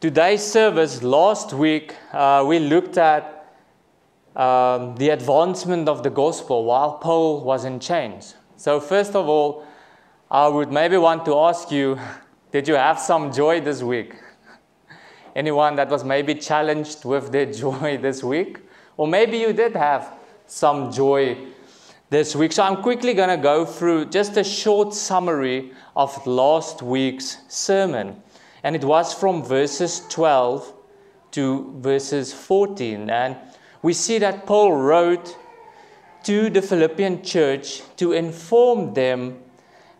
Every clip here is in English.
today's service, last week, uh, we looked at um, the advancement of the gospel while Paul was in chains. So, first of all, I would maybe want to ask you did you have some joy this week? Anyone that was maybe challenged with their joy this week? Or maybe you did have some joy this week. So I'm quickly going to go through just a short summary of last week's sermon. And it was from verses 12 to verses 14. And we see that Paul wrote to the Philippian church to inform them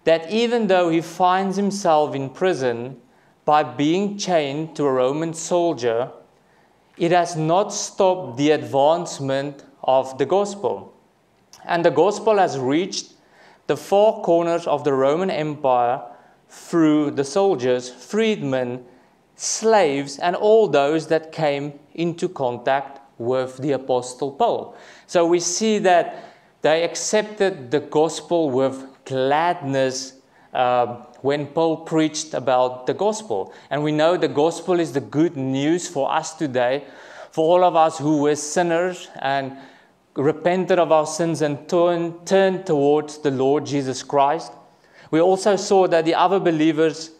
that even though he finds himself in prison by being chained to a Roman soldier, it has not stopped the advancement of the gospel. And the gospel has reached the four corners of the Roman Empire through the soldiers, freedmen, slaves, and all those that came into contact with the Apostle Paul. So we see that they accepted the gospel with gladness uh, when Paul preached about the gospel. And we know the gospel is the good news for us today, for all of us who were sinners and repented of our sins and turned, turned towards the Lord Jesus Christ. We also saw that the other believers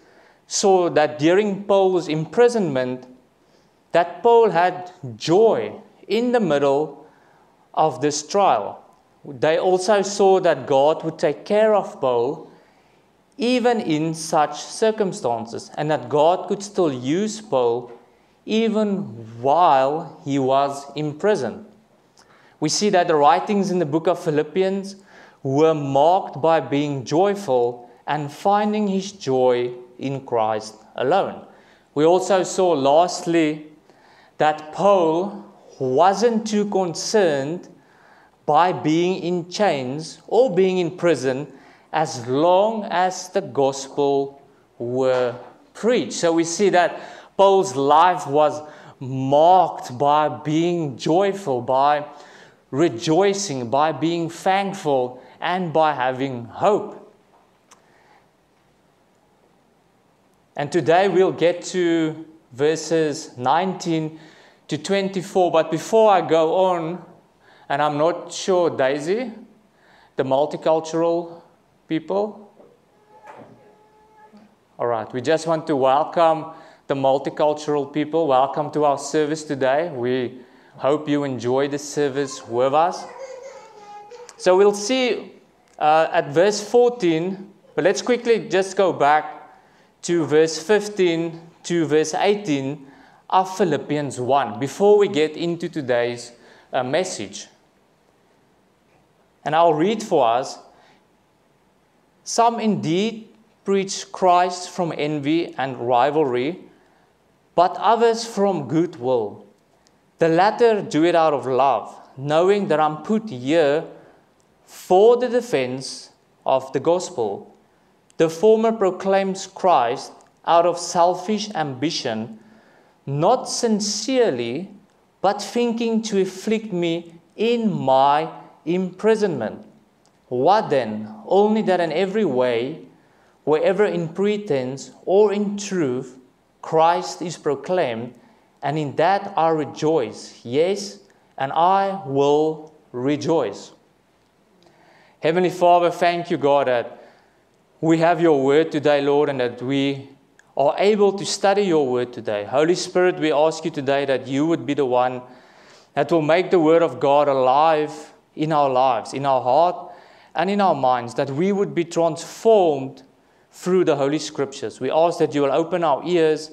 saw that during Paul's imprisonment, that Paul had joy in the middle of this trial. They also saw that God would take care of Paul even in such circumstances, and that God could still use Paul even while he was in prison. We see that the writings in the book of Philippians were marked by being joyful and finding his joy in Christ alone. We also saw, lastly, that Paul wasn't too concerned by being in chains or being in prison as long as the gospel were preached. So we see that Paul's life was marked by being joyful, by rejoicing, by being thankful, and by having hope. And today we'll get to verses 19 to 24. But before I go on, and I'm not sure, Daisy, the multicultural people? All right, we just want to welcome the multicultural people. Welcome to our service today. We hope you enjoy the service with us. So we'll see uh, at verse 14, but let's quickly just go back to verse 15 to verse 18 of Philippians 1 before we get into today's uh, message. And I'll read for us some indeed preach Christ from envy and rivalry, but others from goodwill. The latter do it out of love, knowing that I'm put here for the defense of the gospel. The former proclaims Christ out of selfish ambition, not sincerely, but thinking to afflict me in my imprisonment. What then? Only that in every way, wherever in pretense or in truth, Christ is proclaimed, and in that I rejoice. Yes, and I will rejoice. Heavenly Father, thank you, God, that we have your word today, Lord, and that we are able to study your word today. Holy Spirit, we ask you today that you would be the one that will make the word of God alive in our lives, in our heart, and in our minds, that we would be transformed through the Holy Scriptures. We ask that you will open our ears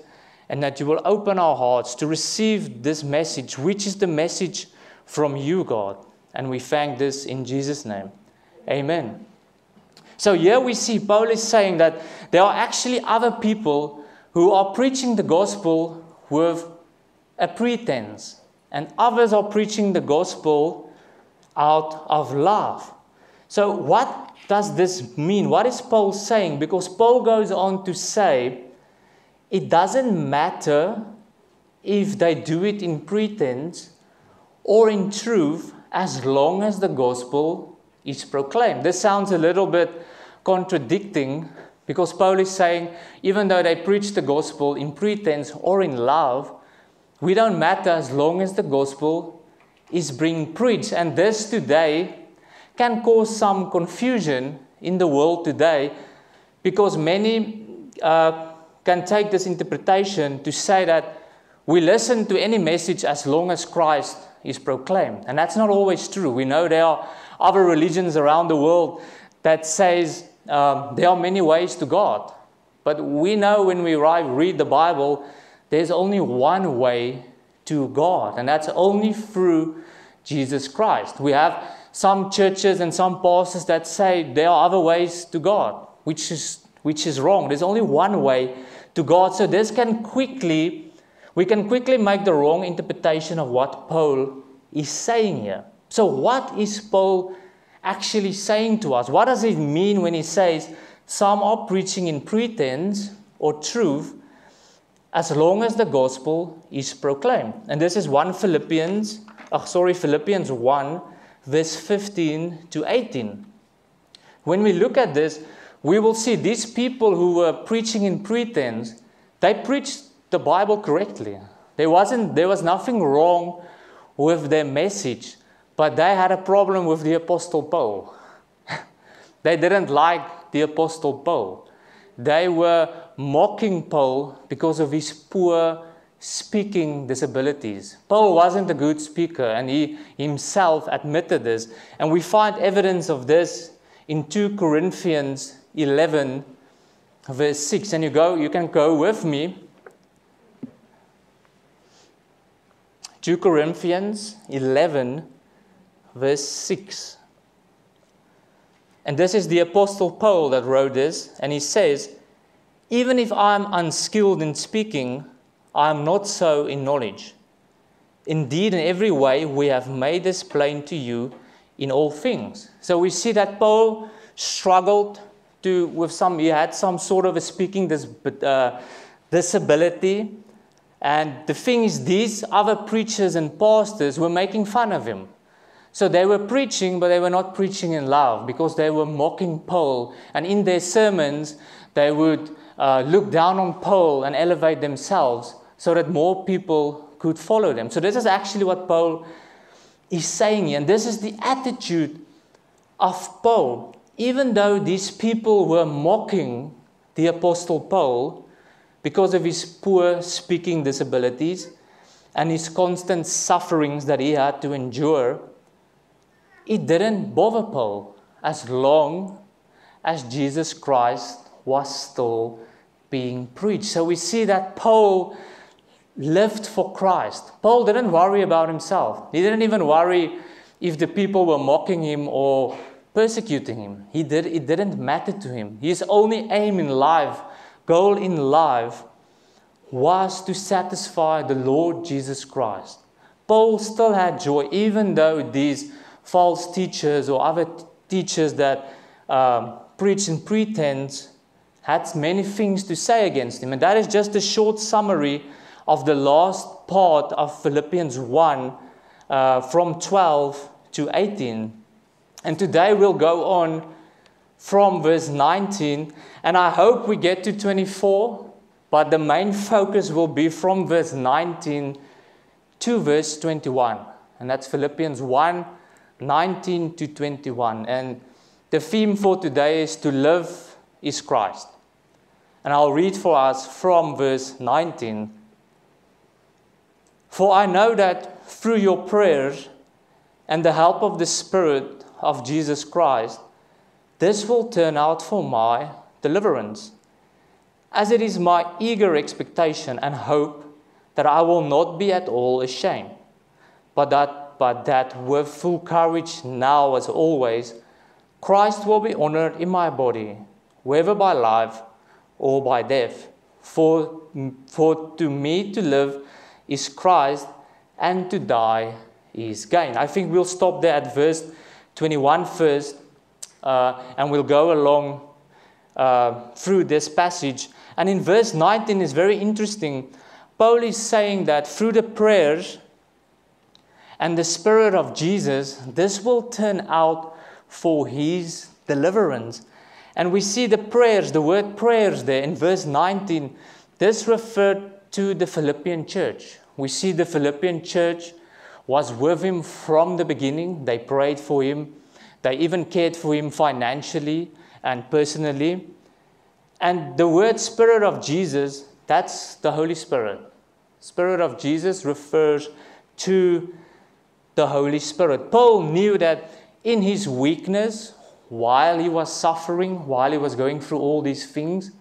and that you will open our hearts to receive this message, which is the message from you, God. And we thank this in Jesus' name. Amen. So here we see Paul is saying that there are actually other people who are preaching the gospel with a pretense, and others are preaching the gospel out of love. So, what does this mean? What is Paul saying? Because Paul goes on to say it doesn't matter if they do it in pretense or in truth as long as the gospel is proclaimed. This sounds a little bit contradicting Because Paul is saying, even though they preach the gospel in pretense or in love, we don't matter as long as the gospel is being preached. And this today can cause some confusion in the world today because many uh, can take this interpretation to say that we listen to any message as long as Christ is proclaimed. And that's not always true. We know there are other religions around the world that says um, there are many ways to God. But we know when we read the Bible, there's only one way to God, and that's only through Jesus Christ. We have some churches and some pastors that say there are other ways to God, which is, which is wrong. There's only one way to God. So this can quickly, we can quickly make the wrong interpretation of what Paul is saying here. So what is Paul actually saying to us? What does it mean when he says some are preaching in pretense or truth as long as the gospel is proclaimed? And this is 1 Philippians, oh, sorry, Philippians 1, verse 15 to 18. When we look at this, we will see these people who were preaching in pretense, they preached the Bible correctly. There wasn't there was nothing wrong with their message. But they had a problem with the Apostle Paul. they didn't like the Apostle Paul. They were mocking Paul because of his poor speaking disabilities. Paul wasn't a good speaker, and he himself admitted this. And we find evidence of this in 2 Corinthians 11, verse 6. And you, go, you can go with me. 2 Corinthians 11, verse 6. And this is the Apostle Paul that wrote this, and he says, Even if I am unskilled in speaking, I am not so in knowledge. Indeed, in every way, we have made this plain to you in all things. So we see that Paul struggled to, with some, he had some sort of a speaking dis, uh, disability. And the thing is, these other preachers and pastors were making fun of him. So they were preaching, but they were not preaching in love because they were mocking Paul. And in their sermons, they would uh, look down on Paul and elevate themselves so that more people could follow them. So this is actually what Paul is saying here. And this is the attitude of Paul. Even though these people were mocking the Apostle Paul because of his poor speaking disabilities and his constant sufferings that he had to endure, it didn't bother Paul as long as Jesus Christ was still being preached. So we see that Paul lived for Christ. Paul didn't worry about himself. He didn't even worry if the people were mocking him or persecuting him. He did, it didn't matter to him. His only aim in life, goal in life, was to satisfy the Lord Jesus Christ. Paul still had joy, even though these false teachers or other teachers that um, preach in pretense had many things to say against him. And that is just a short summary of the last part of Philippians 1 uh, from 12 to 18. And today we'll go on from verse 19, and I hope we get to 24, but the main focus will be from verse 19 to verse 21. And that's Philippians 1 19 to 21. And the theme for today is to live is Christ. And I'll read for us from verse 19. For I know that through your prayers and the help of the Spirit of Jesus Christ, this will turn out for my deliverance. As it is my eager expectation and hope that I will not be at all ashamed, but that but that with full courage now as always, Christ will be honored in my body, whether by life or by death. For, for to me to live is Christ, and to die is gain. I think we'll stop there at verse 21 first, uh, and we'll go along uh, through this passage. And in verse 19 is very interesting. Paul is saying that through the prayers and the Spirit of Jesus, this will turn out for his deliverance. And we see the prayers, the word prayers there in verse 19. This referred to the Philippian church. We see the Philippian church was with him from the beginning. They prayed for him. They even cared for him financially and personally. And the word Spirit of Jesus, that's the Holy Spirit. Spirit of Jesus refers to the Holy Spirit. Paul knew that in his weakness, while he was suffering, while he was going through all these things,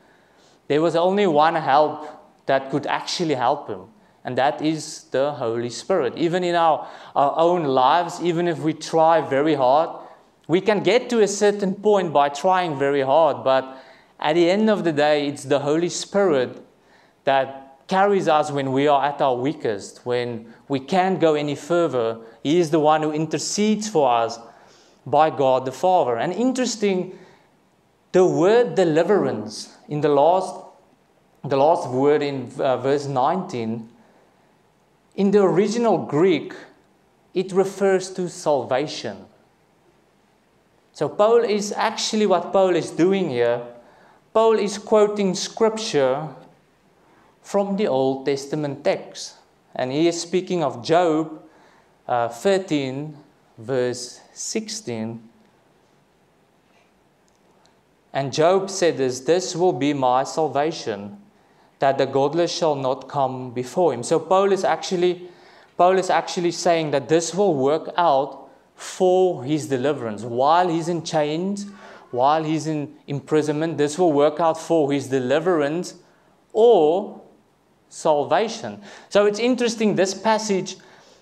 there was only one help that could actually help him, and that is the Holy Spirit. Even in our, our own lives, even if we try very hard, we can get to a certain point by trying very hard, but at the end of the day, it's the Holy Spirit that carries us when we are at our weakest, when we can't go any further. He is the one who intercedes for us by God the Father. And interesting, the word deliverance in the last, the last word in uh, verse 19, in the original Greek, it refers to salvation. So, Paul is actually what Paul is doing here. Paul is quoting scripture from the Old Testament text. And he is speaking of Job uh, 13, verse 16. And Job said this This will be my salvation, that the godless shall not come before him. So Paul is actually, Paul is actually saying that this will work out for his deliverance. While he's in chains, while he's in imprisonment, this will work out for his deliverance or salvation. So it's interesting, this passage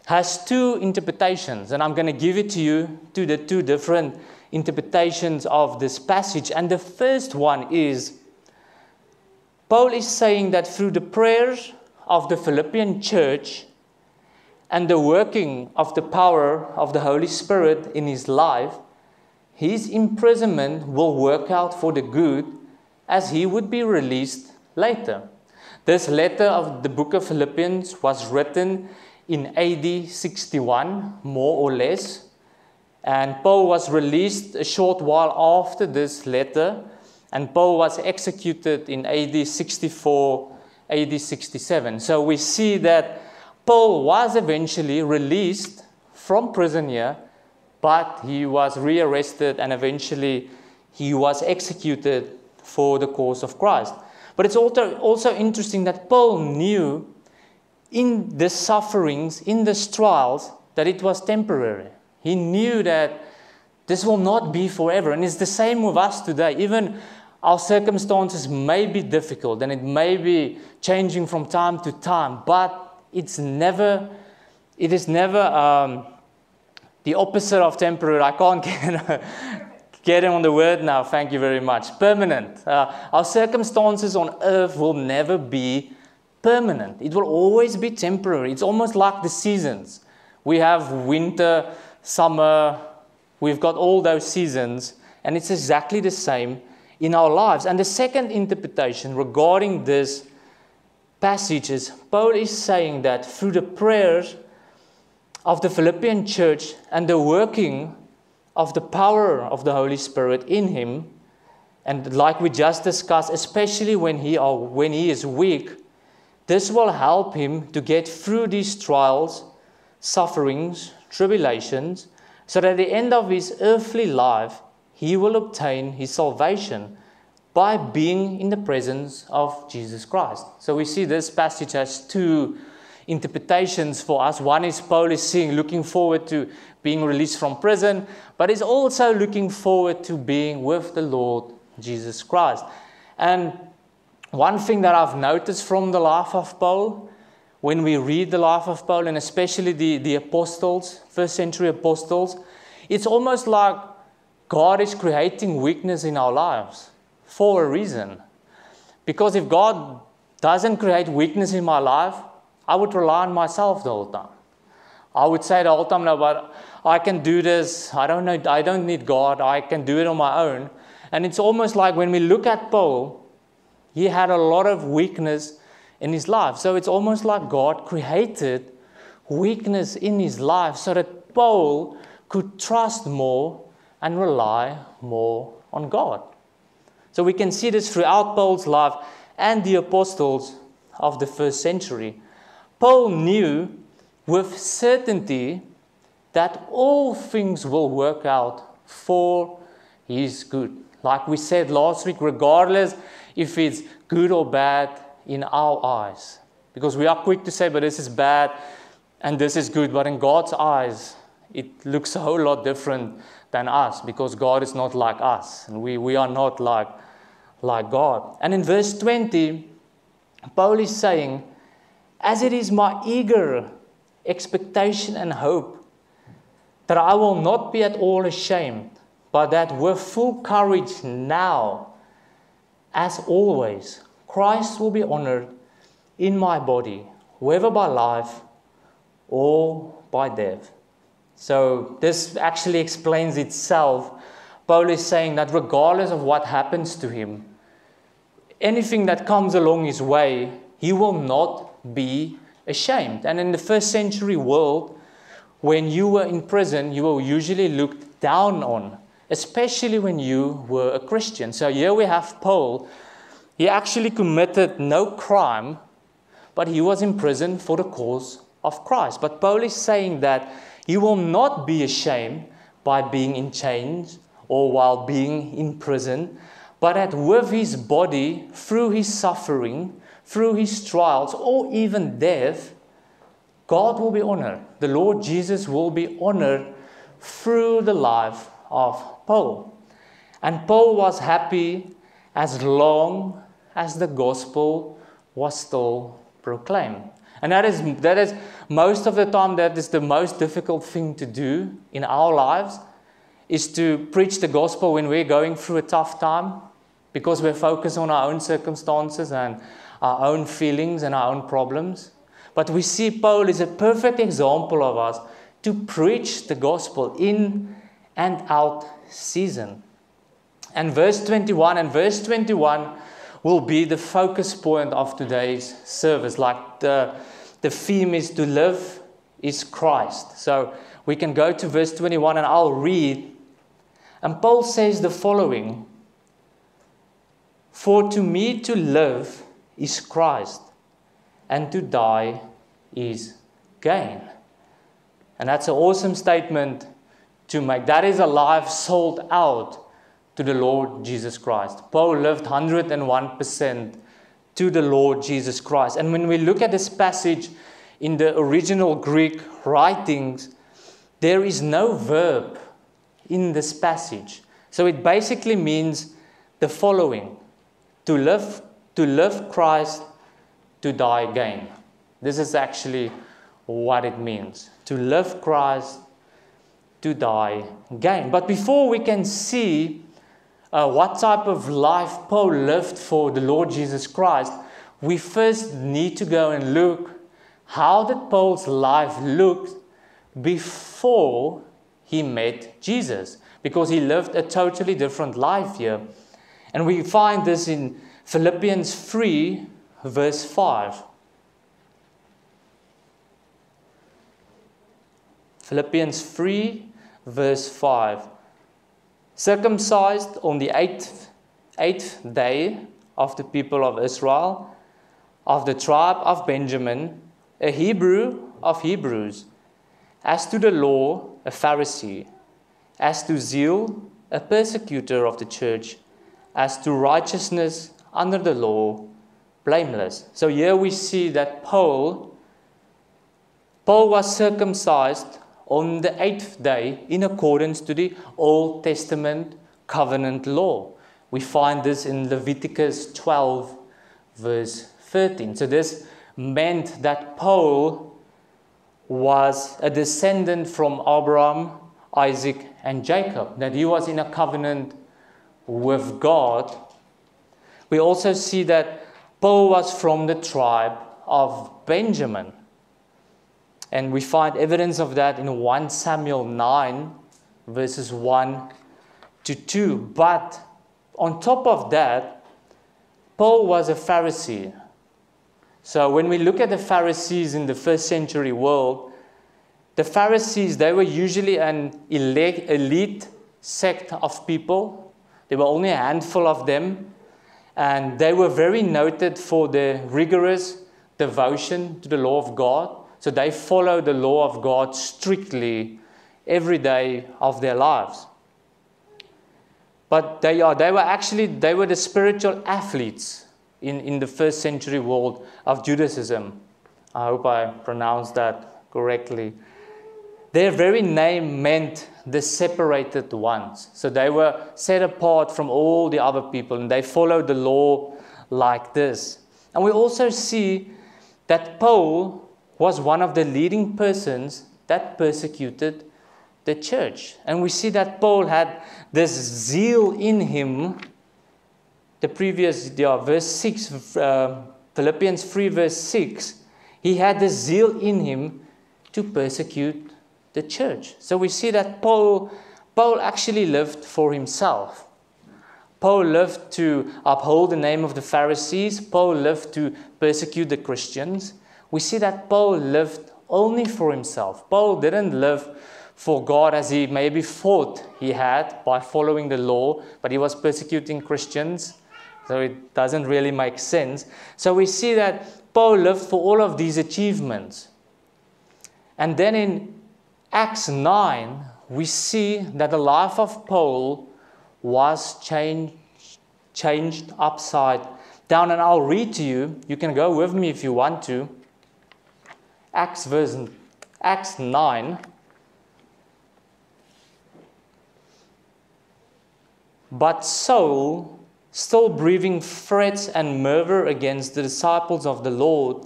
has two interpretations, and I'm going to give it to you to the two different interpretations of this passage. And the first one is Paul is saying that through the prayers of the Philippian church and the working of the power of the Holy Spirit in his life, his imprisonment will work out for the good as he would be released later. This letter of the book of Philippians was written in AD 61, more or less. And Paul was released a short while after this letter, and Paul was executed in AD 64, AD 67. So we see that Paul was eventually released from prison here, but he was rearrested and eventually he was executed for the cause of Christ. But it's also, interesting that Paul knew in the sufferings, in the trials, that it was temporary. He knew that this will not be forever. And it's the same with us today. Even our circumstances may be difficult and it may be changing from time to time, but it's never, it is never um, the opposite of temporary. I can't get, get on the word now, thank you very much. Permanent. Uh, our circumstances on earth will never be permanent. It will always be temporary. It's almost like the seasons. We have winter, summer, we've got all those seasons, and it's exactly the same in our lives. And the second interpretation regarding this passage is Paul is saying that through the prayers of the Philippian church and the working of the power of the Holy Spirit in him, and like we just discussed, especially when he, are, when he is weak, this will help him to get through these trials, sufferings, tribulations, so that at the end of his earthly life, he will obtain his salvation by being in the presence of Jesus Christ. So we see this passage has two interpretations for us. One is Paul is seeing, looking forward to being released from prison, but he's also looking forward to being with the Lord Jesus Christ. And one thing that I've noticed from the life of Paul, when we read the life of Paul, and especially the, the apostles, first century apostles, it's almost like God is creating weakness in our lives for a reason. Because if God doesn't create weakness in my life, I would rely on myself the whole time. I would say the whole time, no, but I can do this. I don't know. I don't need God. I can do it on my own. And it's almost like when we look at Paul, he had a lot of weakness in his life. So it's almost like God created weakness in his life so that Paul could trust more and rely more on God. So we can see this throughout Paul's life and the apostles of the first century. Paul knew with certainty that all things will work out for his good. Like we said last week, regardless if it's good or bad in our eyes. Because we are quick to say, but this is bad and this is good. But in God's eyes, it looks a whole lot different than us because God is not like us and we, we are not like, like God. And in verse 20, Paul is saying, As it is my eager expectation and hope that I will not be at all ashamed, but that with full courage now, as always, Christ will be honored in my body, whether by life or by death. So, this actually explains itself. Paul is saying that regardless of what happens to him, anything that comes along his way, he will not be ashamed. And in the first century world, when you were in prison, you were usually looked down on, especially when you were a Christian. So here we have Paul. He actually committed no crime, but he was in prison for the cause of Christ. But Paul is saying that he will not be ashamed by being in chains or while being in prison, but that with his body, through his suffering, through his trials, or even death, God will be honored. The Lord Jesus will be honored through the life of Paul. And Paul was happy as long as the gospel was still proclaimed. And that is, that is most of the time, that is the most difficult thing to do in our lives is to preach the gospel when we're going through a tough time because we're focused on our own circumstances and our own feelings and our own problems. But we see Paul is a perfect example of us to preach the gospel in and out season. And verse 21 and verse 21 will be the focus point of today's service. Like the, the theme is to live is Christ. So we can go to verse 21 and I'll read. And Paul says the following For to me to live is Christ, and to die is gain. And that's an awesome statement to make. That is a life sold out to the Lord Jesus Christ. Paul lived 101% to the Lord Jesus Christ. And when we look at this passage in the original Greek writings, there is no verb in this passage. So it basically means the following to live, to live Christ, to die gain. This is actually what it means to live Christ, to die gain. But before we can see uh, what type of life Paul lived for the Lord Jesus Christ, we first need to go and look how did Paul's life look before he met Jesus? Because he lived a totally different life here. And we find this in Philippians 3, verse 5. Philippians 3, verse 5 circumcised on the eighth, eighth day of the people of Israel, of the tribe of Benjamin, a Hebrew of Hebrews, as to the law, a Pharisee, as to zeal, a persecutor of the church, as to righteousness under the law, blameless. So here we see that Paul, Paul was circumcised on the eighth day in accordance to the Old Testament covenant law. We find this in Leviticus 12, verse 13. So this meant that Paul was a descendant from Abraham, Isaac, and Jacob, that he was in a covenant with God. We also see that Paul was from the tribe of Benjamin. And we find evidence of that in 1 Samuel 9, verses 1 to 2. But on top of that, Paul was a Pharisee. So when we look at the Pharisees in the first century world, the Pharisees, they were usually an elite sect of people. There were only a handful of them, and they were very noted for their rigorous devotion to the law of God. So they followed the law of God strictly every day of their lives. But they are they were actually they were the spiritual athletes in, in the first century world of Judaism. I hope I pronounced that correctly. Their very name meant the separated ones. So they were set apart from all the other people and they followed the law like this. And we also see that Paul was one of the leading persons that persecuted the church. And we see that Paul had this zeal in him. The previous, yeah, verse 6, uh, Philippians 3, verse 6, he had this zeal in him to persecute the church. So we see that Paul, Paul actually lived for himself. Paul lived to uphold the name of the Pharisees. Paul lived to persecute the Christians. We see that Paul lived only for himself. Paul didn't live for God as he maybe thought he had by following the law, but he was persecuting Christians. So it doesn't really make sense. So we see that Paul lived for all of these achievements. And then in Acts 9, we see that the life of Paul was changed, changed upside down. And I'll read to you. You can go with me if you want to. Acts, verse, Acts 9. But Saul, still breathing threats and murder against the disciples of the Lord,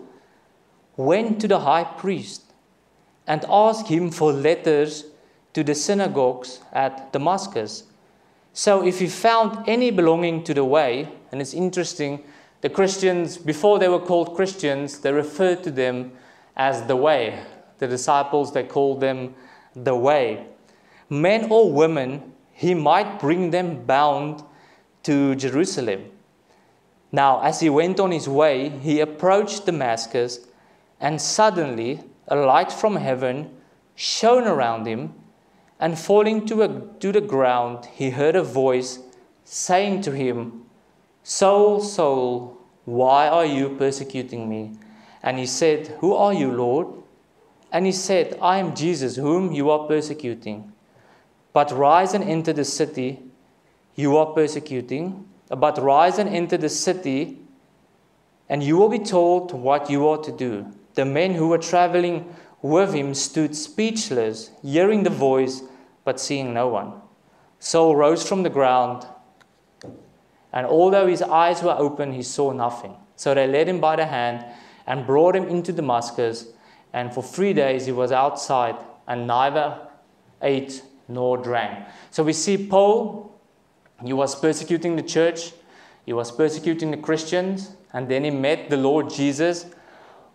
went to the high priest and asked him for letters to the synagogues at Damascus. So if he found any belonging to the way, and it's interesting, the Christians, before they were called Christians, they referred to them as the way. The disciples, they called them the way. Men or women, he might bring them bound to Jerusalem. Now, as he went on his way, he approached Damascus, and suddenly a light from heaven shone around him, and falling to, a, to the ground, he heard a voice saying to him, Saul, Saul, why are you persecuting me? And he said, Who are you, Lord? And he said, I am Jesus, whom you are persecuting. But rise and enter the city you are persecuting. But rise and enter the city, and you will be told what you are to do. The men who were traveling with him stood speechless, hearing the voice, but seeing no one. Saul rose from the ground, and although his eyes were open, he saw nothing. So they led him by the hand and brought him into Damascus, and for three days he was outside and neither ate nor drank. So we see Paul, he was persecuting the church, he was persecuting the Christians, and then he met the Lord Jesus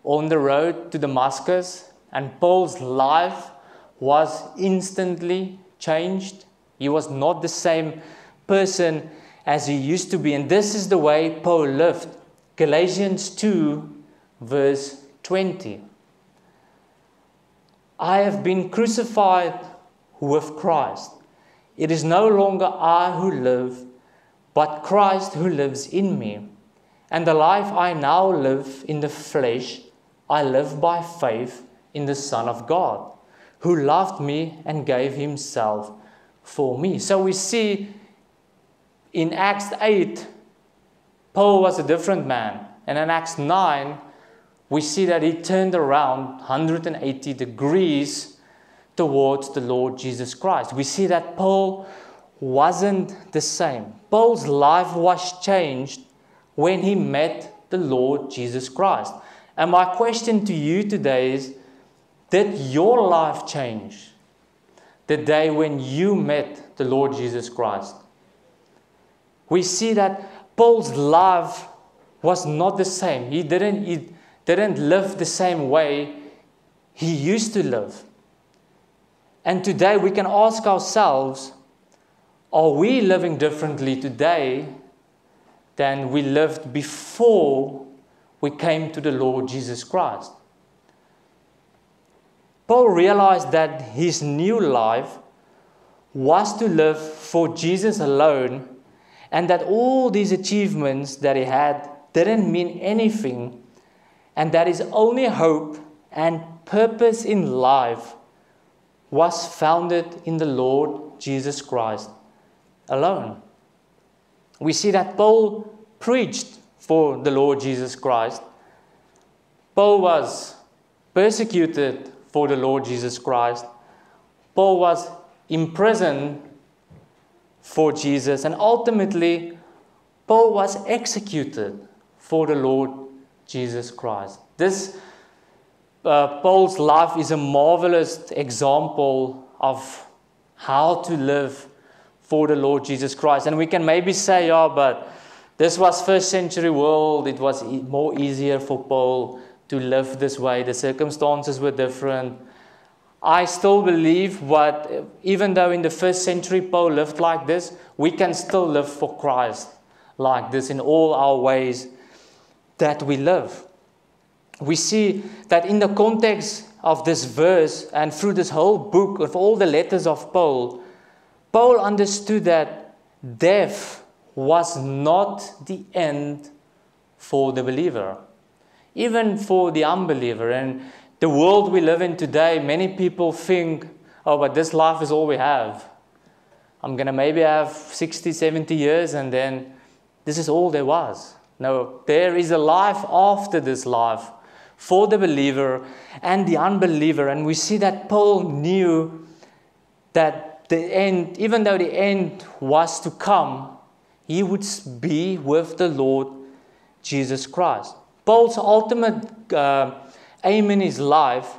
on the road to Damascus, and Paul's life was instantly changed. He was not the same person as he used to be, and this is the way Paul lived. Galatians 2, verse 20. I have been crucified with Christ. It is no longer I who live, but Christ who lives in me. And the life I now live in the flesh, I live by faith in the Son of God, who loved me and gave himself for me. So we see in Acts 8, Paul was a different man. And in Acts 9, we see that he turned around 180 degrees towards the Lord Jesus Christ. We see that Paul wasn't the same. Paul's life was changed when he met the Lord Jesus Christ. And my question to you today is Did your life change the day when you met the Lord Jesus Christ? We see that Paul's life was not the same. He didn't, he didn't live the same way he used to live. And today we can ask ourselves are we living differently today than we lived before we came to the Lord Jesus Christ. Paul realized that his new life was to live for Jesus alone and that all these achievements that he had didn't mean anything, and that his only hope and purpose in life was founded in the Lord Jesus Christ alone. We see that Paul preached for the Lord Jesus Christ. Paul was persecuted for the Lord Jesus Christ. Paul was imprisoned for Jesus, and ultimately, Paul was executed for the Lord Jesus Christ. This uh, Paul's life is a marvelous example of how to live for the Lord Jesus Christ. And we can maybe say, oh, but this was first century world. It was e- more easier for Paul to live this way. The circumstances were different. I still believe what, even though in the first century Paul lived like this, we can still live for Christ like this in all our ways that we live. We see that in the context of this verse and through this whole book of all the letters of Paul, Paul understood that death was not the end for the believer, even for the unbeliever. And the world we live in today, many people think, oh, but this life is all we have. I'm going to maybe have 60, 70 years, and then this is all there was. No, there is a life after this life for the believer and the unbeliever. And we see that Paul knew that the end, even though the end was to come, he would be with the Lord Jesus Christ. Paul's ultimate uh, aim in his life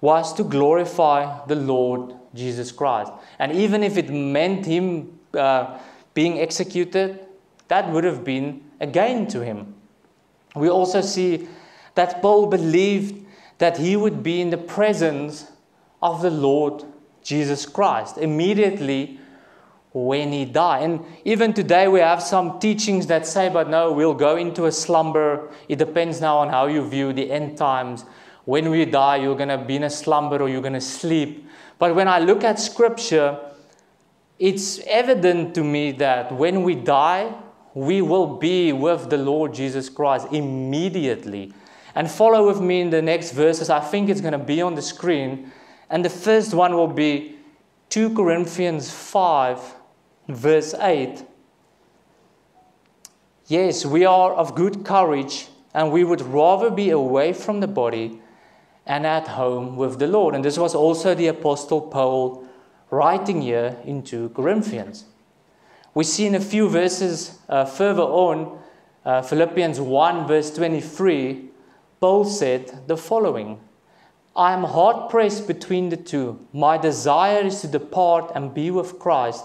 was to glorify the Lord Jesus Christ. And even if it meant him uh, being executed, that would have been a gain to him. We also see that Paul believed that he would be in the presence of the Lord Jesus Christ immediately when he died. And even today, we have some teachings that say, but no, we'll go into a slumber. It depends now on how you view the end times. When we die, you're going to be in a slumber or you're going to sleep. But when I look at scripture, it's evident to me that when we die, we will be with the Lord Jesus Christ immediately. And follow with me in the next verses. I think it's going to be on the screen. And the first one will be 2 Corinthians 5, verse 8. Yes, we are of good courage, and we would rather be away from the body and at home with the Lord. And this was also the Apostle Paul writing here in 2 Corinthians. We see in a few verses uh, further on, uh, Philippians 1, verse 23, Paul said the following I am hard pressed between the two. My desire is to depart and be with Christ,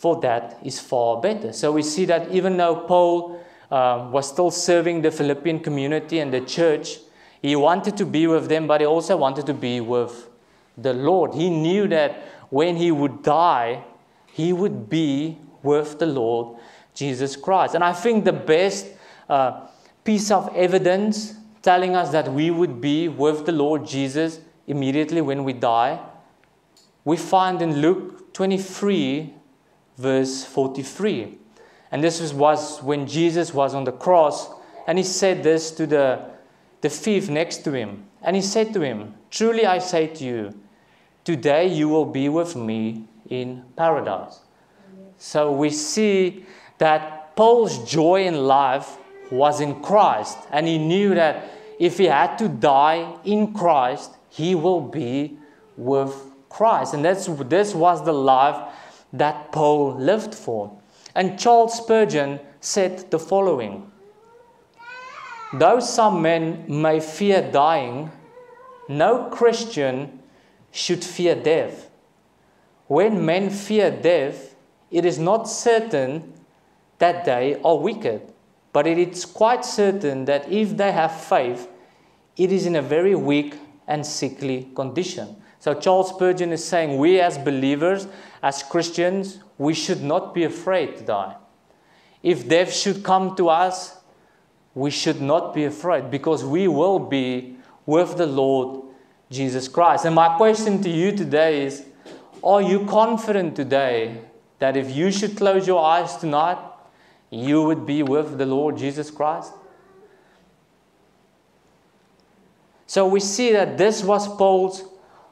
for that is far better. So we see that even though Paul uh, was still serving the Philippian community and the church, he wanted to be with them, but he also wanted to be with the Lord. He knew that when he would die, he would be with the Lord Jesus Christ. And I think the best uh, piece of evidence telling us that we would be with the Lord Jesus immediately when we die, we find in Luke 23, verse 43. And this was when Jesus was on the cross, and he said this to the, the thief next to him. And he said to him, Truly I say to you, today you will be with me in paradise. So we see that Paul's joy in life was in Christ, and he knew that if he had to die in Christ, he will be with Christ. And that's, this was the life that Paul lived for. And Charles Spurgeon said the following Though some men may fear dying, no Christian should fear death. When men fear death, it is not certain that they are wicked, but it is quite certain that if they have faith, it is in a very weak and sickly condition. So Charles Spurgeon is saying we as believers, as Christians, we should not be afraid to die. If death should come to us, we should not be afraid because we will be with the Lord Jesus Christ. And my question to you today is Are you confident today that if you should close your eyes tonight, you would be with the Lord Jesus Christ? So we see that this was Paul's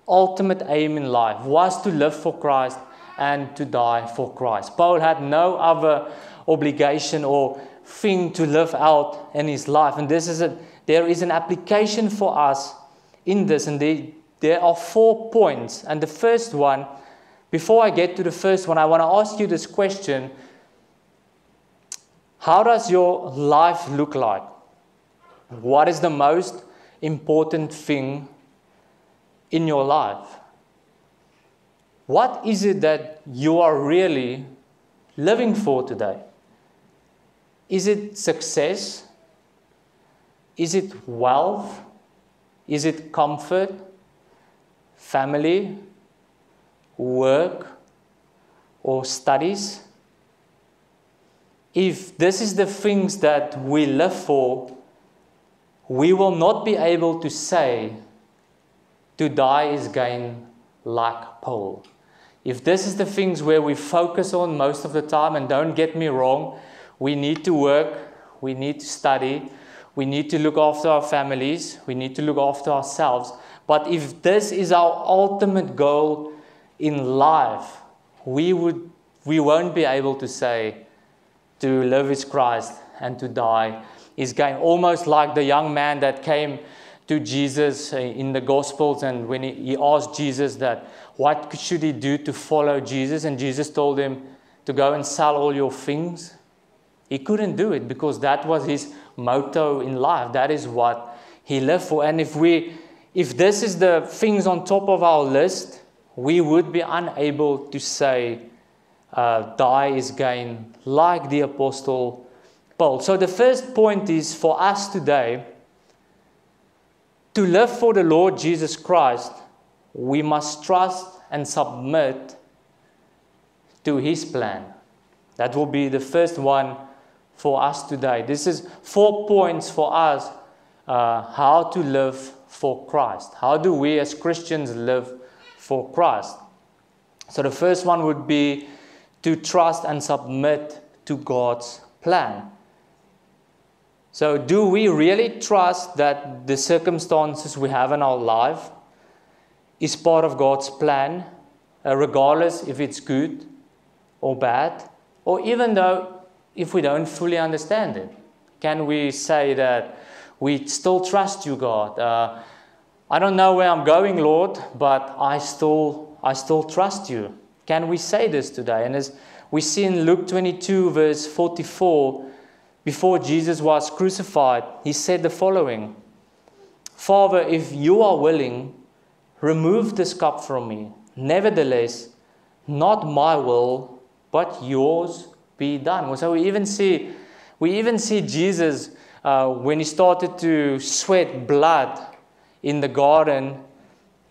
ultimate aim in life was to live for Christ and to die for Christ. Paul had no other obligation or thing to live out in his life. And this is a, there is an application for us in this. And they, there are four points. And the first one, before I get to the first one, I want to ask you this question How does your life look like? What is the most important thing in your life? What is it that you are really living for today? Is it success? Is it wealth? Is it comfort? Family? Work? Or studies? If this is the things that we live for, we will not be able to say, to die is gain like Paul. If this is the things where we focus on most of the time, and don't get me wrong, we need to work, we need to study, we need to look after our families, we need to look after ourselves. But if this is our ultimate goal in life, we, would, we won't be able to say to live is Christ and to die is gain. Almost like the young man that came to Jesus uh, in the Gospels, and when he, asked Jesus that, what should he do to follow Jesus? And Jesus told him to go and sell all your things he couldn't do it because that was his motto in life. That is what he lived for. And if we if this is the things on top of our list, we would be unable to say uh, die is gain like the apostle Paul. So the first point is for us today to live for the Lord Jesus Christ, we must trust and submit to his plan. That will be the first one for us today. This is four points for us uh, how to live for Christ. How do we as Christians live for Christ? So the first one would be to trust and submit to God's plan. So, do we really trust that the circumstances we have in our life is part of God's plan, uh, regardless if it's good or bad? Or even though if we don't fully understand it? Can we say that we still trust you, God? Uh, I don't know where I'm going, Lord, but I still, I still trust you. Can we say this today? And as we see in Luke 22, verse 44, before Jesus was crucified, he said the following Father, if you are willing, remove this cup from me. Nevertheless, not my will, but yours be done. So we even see, we even see Jesus uh, when he started to sweat blood in the garden.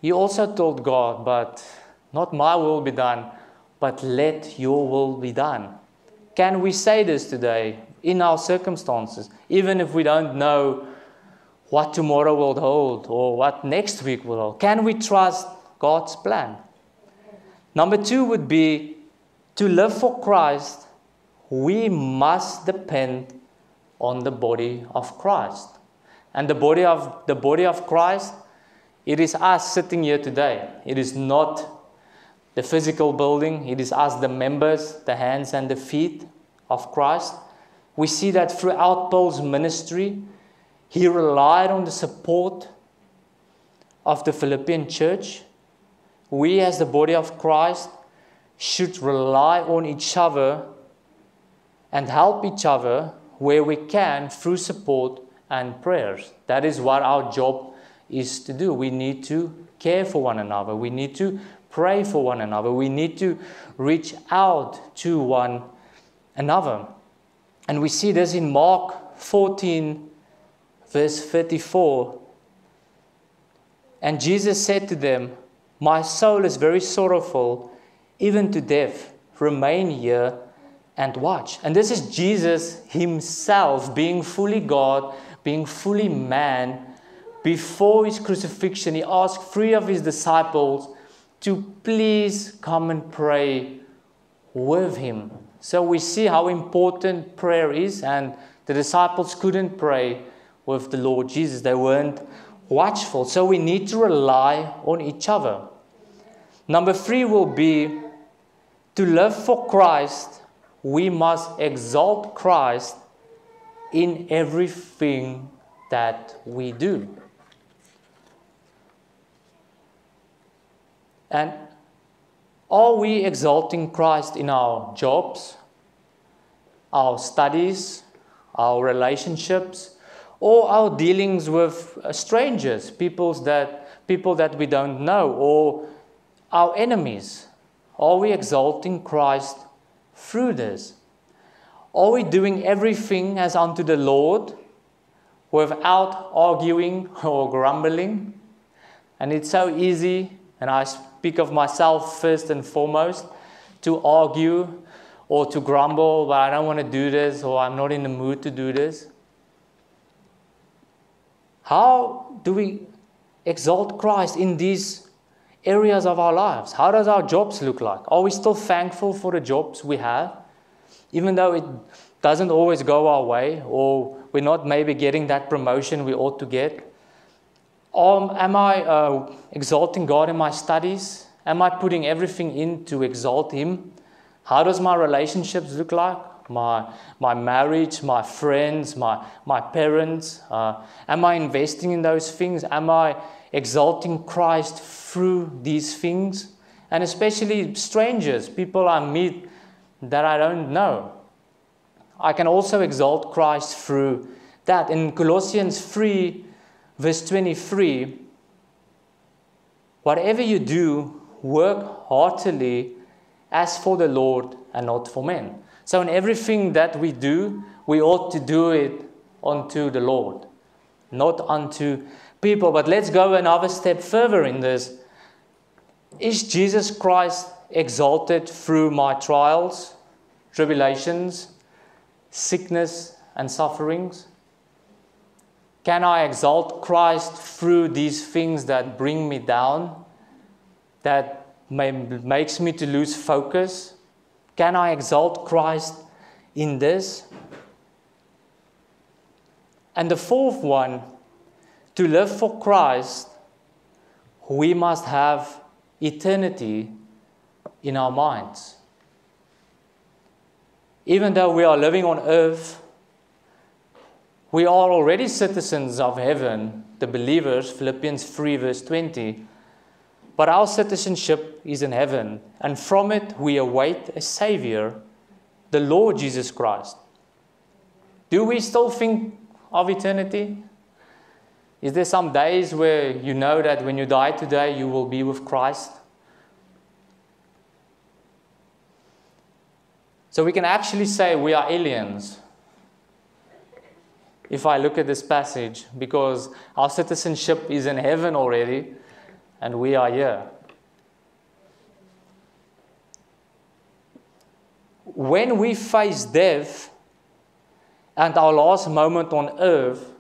He also told God, "But not my will be done, but let your will be done." Can we say this today in our circumstances, even if we don't know what tomorrow will hold or what next week will hold? Can we trust God's plan? Number two would be to live for Christ we must depend on the body of Christ. And the body of the body of Christ, it is us sitting here today. It is not the physical building, it is us the members, the hands and the feet of Christ. We see that throughout Paul's ministry, he relied on the support of the Philippian church. We, as the body of Christ, should rely on each other and help each other where we can through support and prayers. That is what our job is to do. We need to care for one another. We need to pray for one another. We need to reach out to one another. And we see this in Mark 14, verse 34. And Jesus said to them, My soul is very sorrowful, even to death. Remain here and watch. And this is Jesus himself being fully God, being fully man. Before his crucifixion, he asked three of his disciples to please come and pray with him. So we see how important prayer is, and the disciples couldn't pray with the Lord Jesus. They weren't watchful. So we need to rely on each other. Number three will be to live for Christ, we must exalt Christ in everything that we do. And are we exalting Christ in our jobs, our studies, our relationships, or our dealings with uh, strangers, peoples that, people that we don't know, or our enemies? Are we exalting Christ through this? Are we doing everything as unto the Lord without arguing or grumbling? And it's so easy, and I speak of myself first and foremost, to argue or to grumble, but I don't want to do this or I'm not in the mood to do this. How do we exalt Christ in these areas of our lives? How does our jobs look like? Are we still thankful for the jobs we have? Even though it doesn't always go our way, or we're not maybe getting that promotion we ought to get? Or am I uh, exalting God in my studies? Am I putting everything in to exalt Him? How does my relationships look like? My, my marriage, my friends, my, my parents? Uh, am I investing in those things? Am I exalting Christ through these things? And especially strangers, people I meet that I don't know. I can also exalt Christ through that. In Colossians 3, verse 23, whatever you do, work heartily as for the Lord and not for men. So, in everything that we do, we ought to do it unto the Lord, not unto people. But let's go another step further in this. Is Jesus Christ exalted through my trials, tribulations, sickness, and sufferings? Can I exalt Christ through these things that bring me down, that may, makes me to lose focus? Can I exalt Christ in this? And the fourth one, to live for Christ, we must have eternity in our minds. Even though we are living on earth, we are already citizens of heaven, the believers, Philippians 3, verse 20. But our citizenship is in heaven, and from it we await a Savior, the Lord Jesus Christ. Do we still think of eternity? Is there some days where you know that when you die today, you will be with Christ? So we can actually say we are aliens if I look at this passage because our citizenship is in heaven already and we are here. When we face death and our last moment on earth,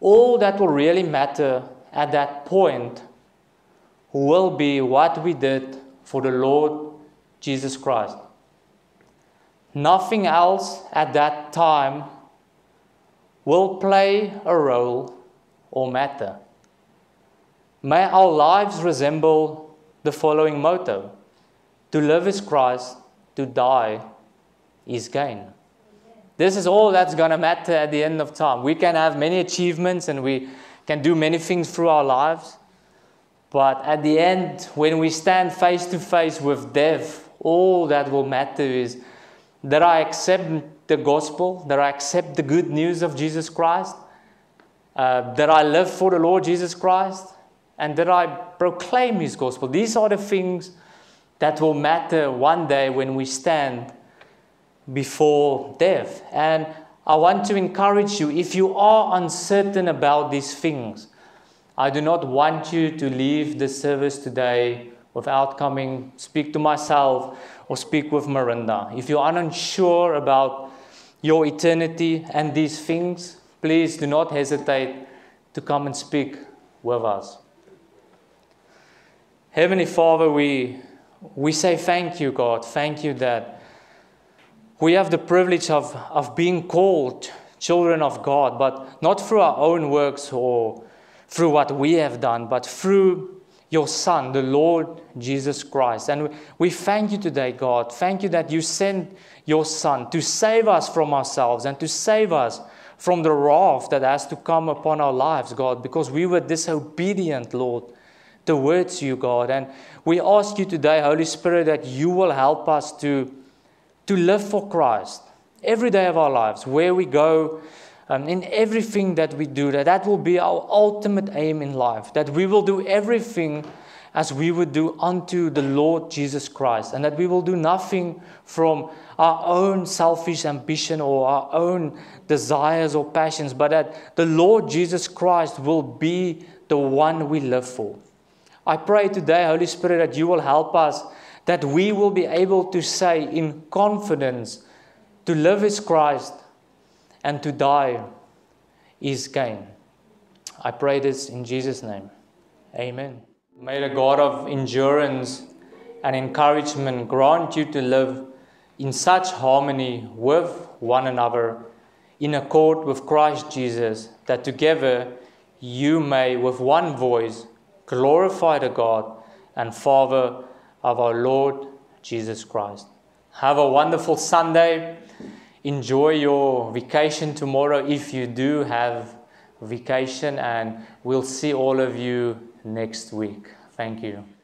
all that will really matter at that point will be what we did for the Lord Jesus Christ. Nothing else at that time will play a role or matter. May our lives resemble the following motto To live is Christ, to die is gain. This is all that's going to matter at the end of time. We can have many achievements and we can do many things through our lives. But at the end, when we stand face to face with death, all that will matter is that I accept the gospel, that I accept the good news of Jesus Christ, uh, that I live for the Lord Jesus Christ, and that I proclaim His gospel. These are the things that will matter one day when we stand before death. And I want to encourage you if you are uncertain about these things, I do not want you to leave the service today without coming, speak to myself or speak with Miranda. If you are unsure about your eternity and these things, please do not hesitate to come and speak with us. Heavenly Father, we, we say thank you, God. Thank you that we have the privilege of, of being called children of God, but not through our own works or through what we have done, but through your Son, the Lord Jesus Christ. And we thank you today, God. Thank you that you sent your Son to save us from ourselves and to save us from the wrath that has to come upon our lives, God, because we were disobedient, Lord, towards you, God. And we ask you today, Holy Spirit, that you will help us to, to live for Christ every day of our lives, where we go, um, in everything that we do, that that will be our ultimate aim in life, that we will do everything as we would do unto the Lord Jesus Christ, and that we will do nothing from our own selfish ambition or our own desires or passions, but that the Lord Jesus Christ will be the one we live for. I pray today, Holy Spirit, that you will help us, that we will be able to say in confidence, to live is Christ and to die is gain. I pray this in Jesus' name. Amen. May the God of endurance and encouragement grant you to live in such harmony with one another, in accord with Christ Jesus, that together you may, with one voice, glorify the God and Father of our Lord Jesus Christ. Have a wonderful Sunday. Enjoy your vacation tomorrow if you do have vacation, and we'll see all of you next week. Thank you.